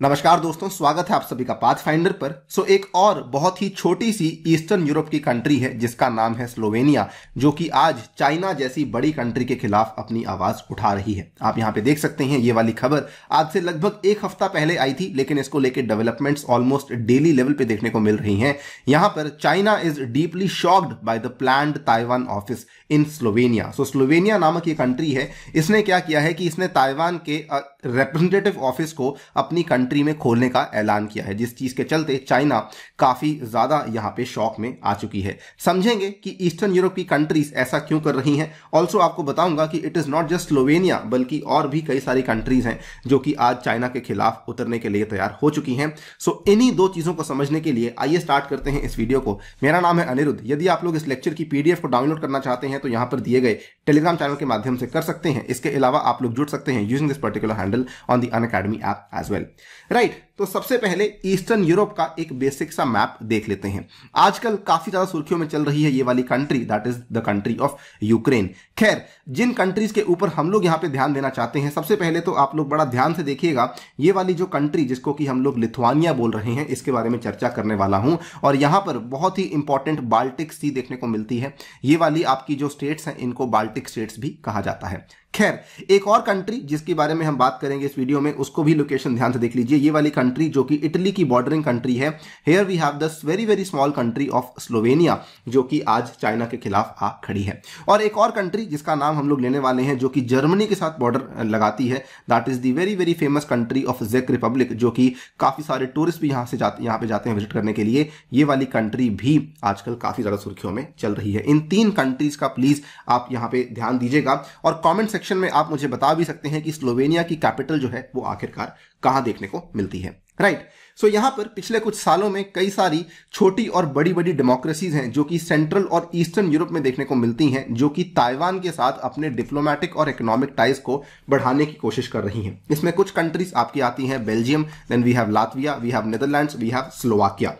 नमस्कार दोस्तों, स्वागत है आप सभी का पाथ फाइंडर पर। सो एक और बहुत ही छोटी सी ईस्टर्न यूरोप की कंट्री है, जिसका नाम है स्लोवेनिया जो कि आज चाइना जैसी बड़ी कंट्री के खिलाफ अपनी आवाज़ उठा रही है। आप यहाँ पे देख सकते हैं, ये वाली खबर आज से लगभग एक हफ़्ता पहले आई थी, लेकिन इसको लेकर डेवलपमेंट्स ऑलमोस्ट डेली लेवल पे देखने को मिल रही है। यहाँ पर China is deeply shocked by the plan Taiwan office in Slovenia so Slovenia नामक ये कंट्री है, इसने क्या किया है कि इसने ताइवान के रिप्रेजेंटेटिव ऑफ़िस को अपनी कंट्री में खोलने का ऐलान किया है, जिस चीज़ के चलते चाइना काफ़ी ज़्यादा यहाँ पे शॉक में आ चुकी है। समझेंगे कि ईस्टर्न यूरोप की कंट्रीज़ ऐसा क्यों कर रही हैं? ऑल्सो आपको बताऊँगा कि it is not just Slovenia बल्कि और भी कई सारी कंट्रीज़ हैं, जो कि आज चाइना के खिलाफ उतरने के लिए तैयार हो चुकी हैं। सो इन्हीं दो चीज़ों को समझने के लिए आइए स्टार्ट करते हैं इस वीडियो को। मेरा नाम है अनिरुद्ध। यदि आप लोग इस लेक्चर की पीडीएफ को डाउनलोड करना चाहते हैं तो यहाँ पर दिए गए टेलीग्राम चैनल के माध्यम से कर सकते हैं। इसके अलावा आप लोग जुड़ सकते हैं using this particular handle on the Unacademy app as well right तो सबसे पहले ईस्टर्न यूरोप का एक बेसिक सा मैप देख लेते हैं। आजकल काफ़ी ज़्यादा सुर्खियों में चल रही है ये वाली country that is the country of Ukraine खैर, जिन कंट्रीज़ के ऊपर हम लोग यहाँ पे ध्यान देना चाहते हैं, सबसे पहले तो आप लोग बड़ा ध्यान से देखिएगा, ये वाली जो कंट्री जिसको कि हम लोग लिथुआनिया बोल रहे हैं, इसके बारे में चर्चा करने वाला हूँ। और यहाँ पर बहुत ही इंपॉर्टेंट बाल्टिक सी देखने को मिलती है। ये वाली आपकी जो स्टेट्स हैं, इनको बाल्टिक स्टेट्स भी कहा जाता है। खैर, एक और कंट्री जिसके बारे में हम बात करेंगे इस वीडियो में, उसको भी लोकेशन ध्यान से देख लीजिए। ये वाली कंट्री जो कि इटली की बॉर्डरिंग कंट्री है. Here we have the very very small country of Slovenia जो कि आज चाइना के खिलाफ आ खड़ी है. और एक और कंट्री जिसका नाम हम लोग लेने वाले हैं, जो कि जर्मनी के साथ बॉर्डर लगाती है that is the very very famous country of Jake Republic जो कि काफ़ी सारे टूरिस्ट भी यहाँ से जाते, यहाँ पे जाते हैं विज़िट करने के लिए. ये वाली कंट्री भी आजकल काफ़ी ज़्यादा सुर्खियों में चल रही है. इन तीन कंट्रीज़ का प्लीज़ आप यहाँ पे ध्यान दीजिएगा. और कॉमेंट सेक्शन में आप मुझे बता भी सकते हैं कि स्लोवेनिया की कैपिटल जो है, वो आखिरकार कहाँ देखने को मिलती है राइट right. सो so, यहाँ पर पिछले कुछ सालों में कई सारी छोटी और बड़ी बड़ी डेमोक्रेसीज हैं जो कि सेंट्रल और ईस्टर्न यूरोप में देखने को मिलती हैं जो कि ताइवान के साथ अपने डिप्लोमेटिक और इकोनॉमिक टाइज को बढ़ाने की कोशिश कर रही हैं इसमें कुछ कंट्रीज़ आपकी आती हैं Belgium then we have Latvia we have Netherlands we have Slovakia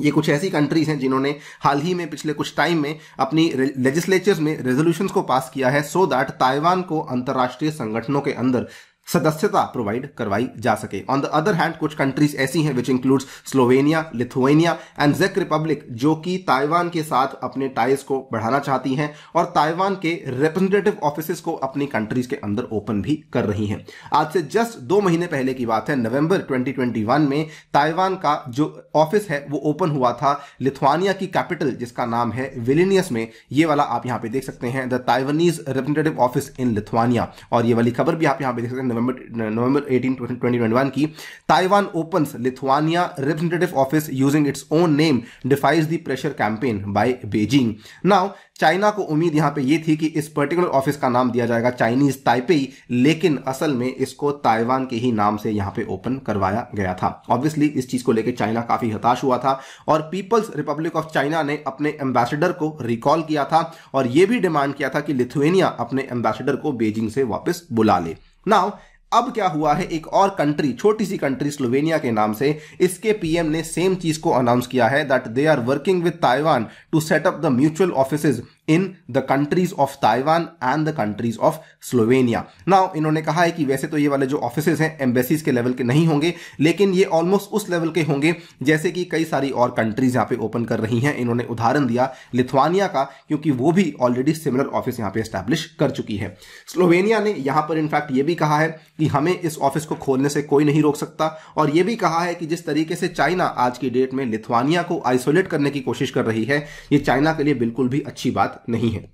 ये कुछ ऐसी कंट्रीज़ हैं जिन्होंने हाल ही में पिछले कुछ टाइम में अपनी लेजिस्लेचर्स में रेजोल्यूशंस को पास किया है सो दैट ताइवान को अंतर्राष्ट्रीय संगठनों के अंदर सदस्यता प्रोवाइड करवाई जा सके। ऑन द अदर हैंड कुछ कंट्रीज़ ऐसी हैं which includes Slovenia Lithuania and Jake Republic जो कि ताइवान के साथ अपने टाइज को बढ़ाना चाहती हैं और ताइवान के रिप्रेजेंटेटिव ऑफ़िस को अपनी कंट्रीज़ के अंदर ओपन भी कर रही हैं। आज से जस्ट दो महीने पहले की बात है नवंबर 2021 में ताइवान का जो ऑफ़िस है, वो ओपन हुआ था लिथुआनिया की कैपिटल जिसका नाम है विलिनियस में। ये वाला आप यहाँ पे देख सकते हैं the Taiwanese representative office in Lithuania और ये वाली खबर भी आप यहाँ पे देख सकते हैं नवंबर नवंबर 18 2021 की Taiwan opens Lithuania representative office using its own name defies the pressure campaign by Beijing now China को उम्मीद यहाँ पे ये थी कि इस पर्टिकुलर ऑफ़िस का नाम दिया जाएगा चाइनीज़ ताइपेई लेकिन असल में इसको ताइवान के ही नाम से यहाँ पे ओपन करवाया गया था। ऑब्वियसली इस चीज़ को लेकर चाइना काफ़ी हताश हुआ था और पीपल्स रिपब्लिक ऑफ़ चाइना ने अपने एम्बेसडर को रिकॉल किया था और यह भी डिमांड किया था कि लिथुएनिया अपने एम्बेसडर को बेजिंग से वापस बुला ले। नाउ अब क्या हुआ है, एक और कंट्री छोटी सी कंट्री स्लोवेनिया के नाम से, इसके पीएम ने सेम चीज़ को अनाउंस किया है that they are working with Taiwan to set up the mutual office in the countries of Taiwan and the countries of Slovenia now इन्होंने कहा है कि वैसे तो ये वाले जो ऑफ़िस हैं एम्बेसीज के लेवल के नहीं होंगे, लेकिन ये ऑलमोस्ट उस लेवल के होंगे, जैसे कि कई सारी और कंट्रीज़ यहाँ पे ओपन कर रही हैं। इन्होंने उदाहरण दिया लिथुआनिया का, क्योंकि वो भी ऑलरेडी सिमिलर ऑफ़िस यहाँ पे स्टैब्लिश कर चुकी है। स्लोवेनिया ने यहाँ पर इनफैक्ट ये भी कहा है कि हमें इस ऑफ़िस को खोलने से कोई नहीं रोक सकता, और यह भी कहा है कि जिस तरीके से चाइना आज की डेट में लिथुआनिया को आइसोलेट करने की कोशिश कर रही है, ये चाइना के लिए बिल्कुल भी अच्छी बात नहीं है।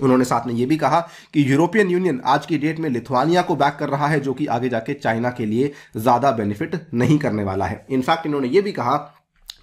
उन्होंने साथ में यह भी कहा कि यूरोपियन यूनियन आज की डेट में लिथुआनिया को बैक कर रहा है, जो कि आगे जाके चाइना के लिए ज़्यादा बेनिफिट नहीं करने वाला है। इनफैक्ट इन्होंने यह भी कहा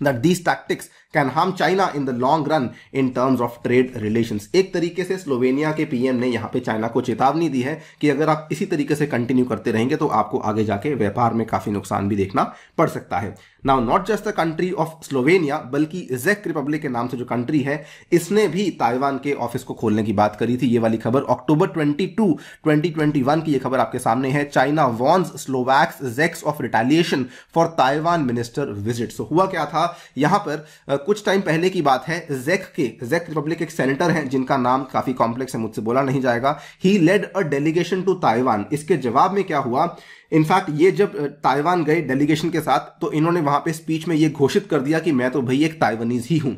that these tactics can harm China in the long run in terms of trade relation एक तरीके से स्लोवेनिया के पीएम ने यहाँ पे चाइना को चेतावनी दी है कि अगर आप इसी तरीके से कंटिन्यू करते रहेंगे तो आपको आगे जाके व्यापार में काफ़ी नुकसान भी देखना पड़ सकता है। Now not just the country of Slovenia बल्कि जेक रिपब्लिक के नाम से जो कंट्री है, इसने भी ताइवान के ऑफ़िस को खोलने की बात करी थी। ये वाली खबर अक्टूबर 22 2021 की ये खबर आपके सामने है। China warns Slovaks Czechs of retaliation for Taiwan minister visit so हुआ क्या था? यहाँ पर कुछ टाइम पहले की बात है जेक के जेक रिपब्लिक एक सेनेटर हैं, जिनका नाम काफ़ी कॉम्प्लेक्स है, मुझसे बोला नहीं जाएगा। He led a delegation to Taiwan इसके जवाब में क्या हुआ? इनफैक्ट ये जब ताइवान गए डेलीगेशन के साथ तो इन्होंने वहाँ पे स्पीच में ये घोषित कर दिया कि मैं तो भाई एक ताइवानीज ही हूँ।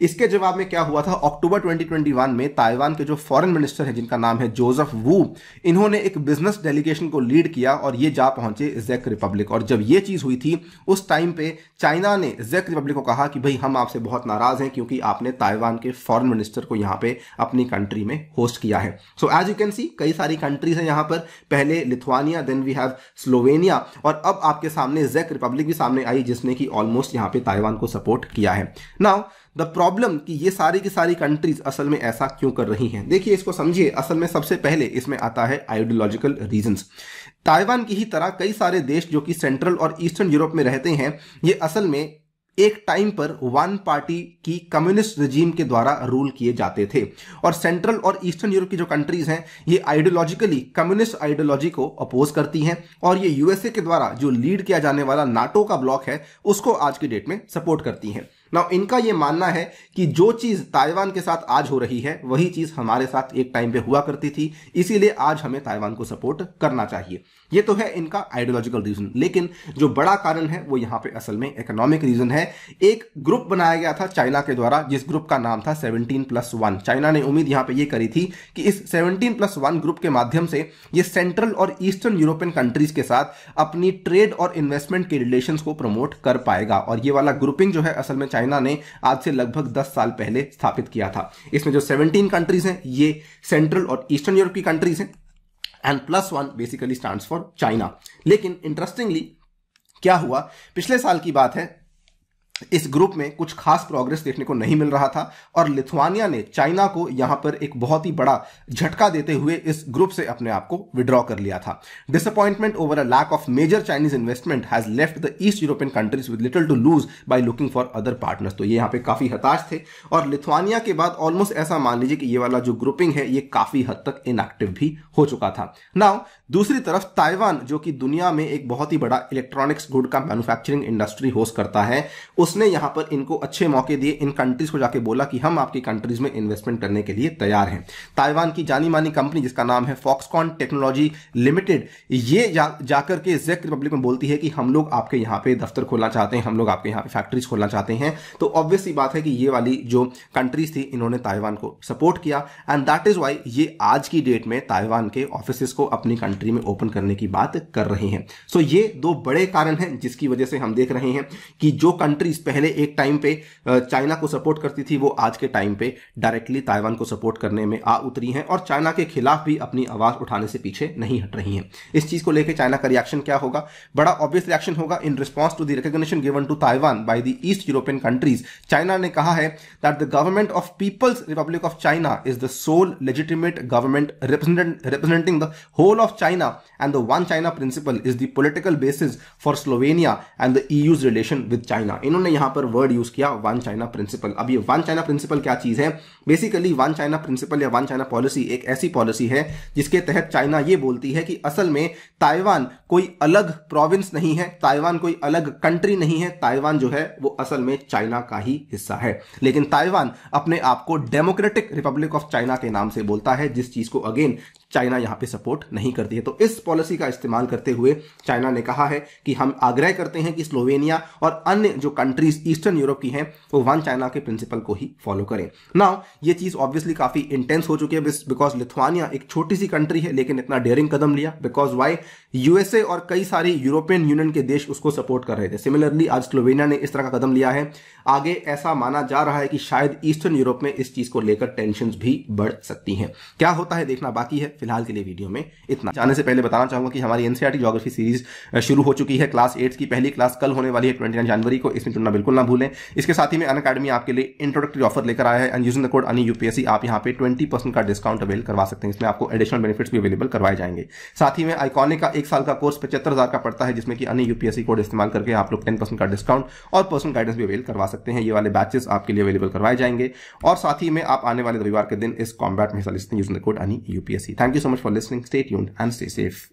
इसके जवाब में क्या हुआ था? अक्टूबर 2021 में ताइवान के जो फॉरेन मिनिस्टर है, जिनका नाम है जोसेफ वू, इन्होंने एक बिज़नेस डेलीगेशन को लीड किया और ये जा पहुँचे जैक रिपब्लिक। और जब ये चीज़ हुई थी, उस टाइम पे चाइना ने जैक रिपब्लिक को कहा कि भाई, हम आपसे बहुत नाराज़ हैं क्योंकि आपने ताइवान के फॉरेन मिनिस्टर को यहाँ पे अपनी कंट्री में होस्ट किया है। So as you can see कई सारी कंट्रीज़ हैं यहाँ पर। पहले Lithuania then we have Slovenia. और अब आपके सामने जैक रिपब्लिक भी सामने आई, जिसने कि ऑलमोस्ट यहाँ पे ताइवान को सपोर्ट किया है। नाउ द प्रॉब्लम कि ये सारी की सारी कंट्रीज़ असल में ऐसा क्यों कर रही हैं? देखिए, इसको समझिए, असल में सबसे पहले इसमें आता है आइडियोलॉजिकल रीजंस ताइवान की ही तरह कई सारे देश जो कि सेंट्रल और ईस्टर्न यूरोप में रहते हैं, ये असल में एक टाइम पर वन पार्टी की कम्युनिस्ट रजीम के द्वारा रूल किए जाते थे। और सेंट्रल और ईस्टर्न यूरोप की जो कंट्रीज़ हैं, ये आइडियोलॉजिकली कम्युनिस्ट आइडियोलॉजी को अपोज करती हैं। और ये यूएसए के द्वारा जो लीड किया जाने वाला नाटो का ब्लॉक है, उसको आज की डेट में सपोर्ट करती हैं। ना इनका ये मानना है कि जो चीज़ ताइवान के साथ आज हो रही है, वही चीज़ हमारे साथ एक टाइम पे हुआ करती थी। इसीलिए आज हमें ताइवान को सपोर्ट करना चाहिए। ये तो है इनका आइडियोलॉजिकल रीजन लेकिन जो बड़ा कारण है, वो यहाँ पे असल में इकोनॉमिक रीजन है. एक ग्रुप बनाया गया था चाइना के द्वारा, जिस ग्रुप का नाम था 17 प्लस वन चाइना ने उम्मीद यहाँ पे ये करी थी कि इस 17 प्लस वन ग्रुप के माध्यम से ये सेंट्रल और ईस्टर्न यूरोपियन कंट्रीज़ के साथ अपनी ट्रेड और इन्वेस्टमेंट के रिलेशन को प्रमोट कर पाएगा. और ये वाला ग्रुपिंग जो है, असल में चाइना ने आज से लगभग दस साल पहले स्थापित किया था. इसमें जो सेवनटीन कंट्रीज़ हैं, ये सेंट्रल और ईस्टर्न यूरोप की कंट्रीज़ हैं. And plus one basically stand for China लेकिन इंटरेस्टिंगली क्या हुआ? पिछले साल की बात है इस ग्रुप में कुछ खास प्रोग्रेस देखने को नहीं मिल रहा था और लिथुआनिया ने चाइना को यहाँ पर एक बहुत ही बड़ा झटका देते हुए इस ग्रुप से अपने आप को विड्रॉ कर लिया था। Disappointment over a lack of major Chinese investment has left the East European countries with little to lose by looking for other partners तो ये यहाँ पे काफ़ी हताश थे और लिथुआनिया के बाद ऑलमोस्ट ऐसा मान लीजिए कि ये वाला जो ग्रुपिंग है, ये काफ़ी हद तक इनएक्टिव भी हो चुका था। नाउ दूसरी तरफ़ ताइवान, जो कि दुनिया में एक बहुत ही बड़ा इलेक्ट्रॉनिक्स गुड का मैन्युफैक्चरिंग इंडस्ट्री होस्ट करता है उसने यहाँ पर इनको अच्छे मौके दिए इन कंट्रीज़ को जाके बोला कि हम आपकी कंट्रीज़ में इन्वेस्टमेंट करने के लिए तैयार हैं। ताइवान की जानी मानी कंपनी जिसका नाम है फॉक्सकॉन टेक्नोलॉजी लिमिटेड ये जा, जाकर के जेक रिपब्लिक में बोलती है कि हम लोग आपके यहाँ पे दफ्तर खोलना चाहते हैं हम लोग आपके यहाँ पे फैक्ट्रीज खोलना चाहते हैं। तो ऑब्वियस सी बात है कि ये वाली जो कंट्रीज़ थी इन्होंने ताइवान को सपोर्ट किया। एंड दैट इज़ वाई ये आज की डेट में ताइवान के ऑफ़िस को अपनी कंट्री में ओपन करने की बात कर रहे हैं। सो so, ये दो बड़े कारण हैं जिसकी वजह से हम देख रहे हैं कि जो कंट्रीज़ पहले एक टाइम पे चाइना को सपोर्ट करती थी, वो आज के टाइम पे डायरेक्टली ताइवान को सपोर्ट करने में आ उतरी हैं और चाइना के खिलाफ भी अपनी आवाज़ उठाने से पीछे नहीं हट रही हैं। इस चीज़ को लेकर चाइना का रिएक्शन क्या होगा? बड़ा ऑब्वियस रिएक्शन होगा in response to the recognition given to Taiwan by the East European countries China ने कहा है that the government of People's Republic of China is the sole legitimate government representing the whole of China and the one China principle is the political basis for Slovenia and the EU's relation with China इन्होंने यहाँ पर word use किया one China principle अब ये one China principal क्या चीज़ है? Basically one China principle या वन चाइना पॉलिसी एक ऐसी पॉलिसी है, जिसके तहत चाइना ये बोलती है कि असल में ताइवान कोई अलग प्रोविंस नहीं है ताइवान कोई अलग कंट्री नहीं है ताइवान जो है, वो असल में चाइना का ही हिस्सा है. लेकिन ताइवान अपने आप को डेमोक्रेटिक रिपब्लिक ऑफ़ चाइना के नाम से बोलता है, जिस चीज़ को अगेन चाइना यहाँ पे सपोर्ट नहीं करती है। तो इस पॉलिसी का इस्तेमाल करते हुए चाइना ने कहा है कि हम आग्रह करते हैं कि स्लोवेनिया और अन्य जो कंट्रीज़ ईस्टर्न यूरोप की हैं, वो वन चाइना के प्रिंसिपल को ही फॉलो करें। ना ये चीज़ ऑब्वियसली काफ़ी इंटेंस हो चुकी है बिकॉज़ लिथुआनिया एक छोटी सी कंट्री है, लेकिन इतना डेयरिंग कदम लिया बिकॉज़ वाई यूएसए और कई सारी यूरोपियन यूनियन के देश उसको सपोर्ट कर रहे थे। सिमिलरली आज स्लोवेनिया ने इस तरह का कदम लिया है। आगे ऐसा माना जा रहा है कि शायद ईस्टर्न यूरोप में इस चीज़ को लेकर टेंशन भी बढ़ सकती हैं। क्या होता है देखना बाकी है। फ़िलहाल के लिए वीडियो में इतना। जाने से पहले बताना चाहूँगा कि हमारी एनसीआरटी ज्योग्राफी सीरीज़ शुरू हो चुकी है। क्लास एट्थ की पहली क्लास कल होने वाली है ट्वेंटी जनवरी को। इसमें जुड़ना बिल्कुल ना भूलें। इसके साथ ही में अन आपके लिए इंट्रोडक्टरी ऑफ़र लेकर आया है। And using the code Ani UPSC आप यहाँ पे ट्वेंटी का डिस्काउंट अवेल करवा सकते हैं। इसमें आपको एडिशनल बेनिफिट्स भी अवेलेबल करवाए जाएँगे। साथ ही में आइकॉनिक का एक साल का कोर्स पचहत्तर हज़ार का पड़ता है, जिसमें कि अन्य यूपीएससी कोड इस्तेमाल करके आप लोग टेन परसेंट का डिस्काउंट और पर्सनल गाइडेंस भी अवेल करवा सकते हैं। ये वाले बैचेस आपके लिए अवेलेबल करवाए जाएँगे। और साथ ही में आप आने वाले रविवार के दिन इस कॉम्बैट में हिस्सा list use code Ani UPSC thank you so much for listening stay tuned and stay safe.